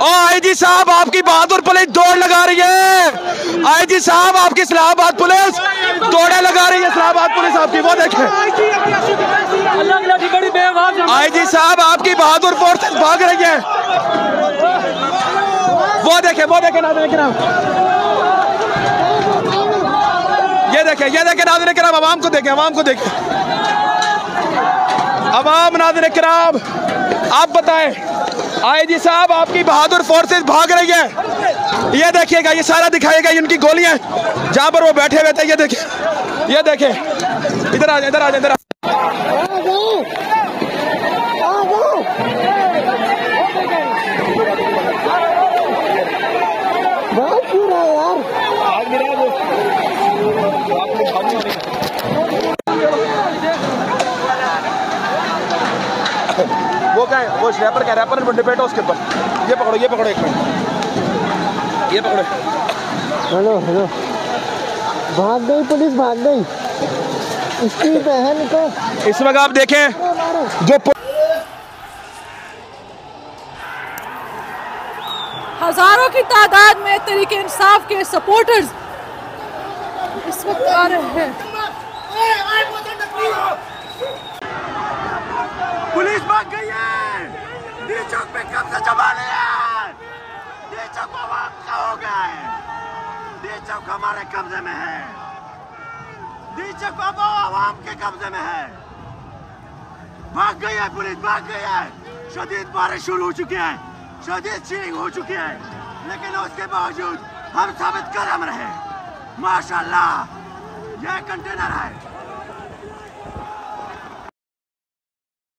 ओ IG साहब, आपकी बहादुर police दौड़ लगा रही है। आईजी साहब, आपकी इस्लामाबाद पुलिस दौड़े लगा रही है। इस्लामाबाद पुलिस आपकी, वो देखे। आईजी साहब, आपकी बहादुर फोर्सेस भाग रही है। वो देखे वो देखे ना देखे ना ये देखे ये देखे नाजर कराम, आवाम को देखे, आवाम को देखे। अवाम नाजर कराम, आप बताएँ आईजी साहब, आपकी बहादुर फोर्सेस भाग रही है। ये देखिएगा, ये सारा दिखाएगा उनकी गोलियाँ जहाँ पर वो बैठे हुए थे, ये देखिए ये देखिए इधर आ जाए, इधर आ जाए, इधर यार। वो क्या है? वो रैपर क्या रैपर डिबेट उसके ऊपर। ये पकड़ो ये पकड़ो एक मिनट। ये पकड़ो। Hello hello. भाग गई पुलिस भाग गई। इसकी बहन को इस वक्त आप देखें जो हज़ारों की तादाद में तरीके इंसाफ के सपोर्टर्स इस वक्त आ रहे हैं पुलिस भाग गई है डी चौक पे कब्जा जमा लिया डी चौक आवाम का हो गया डी चौक हमारे कब्जे में है। डी चौक आवाम के कब्जे में है। भाग गई है पुलिस, भाग गई है। शदीद बारिश शुरू हो चुकी है। शदीद चीरिंग हो चुकी है। लेकिन उसके बावजूद हम साबित कदम रहे। माशाल्लाह, यह कंटेनर है।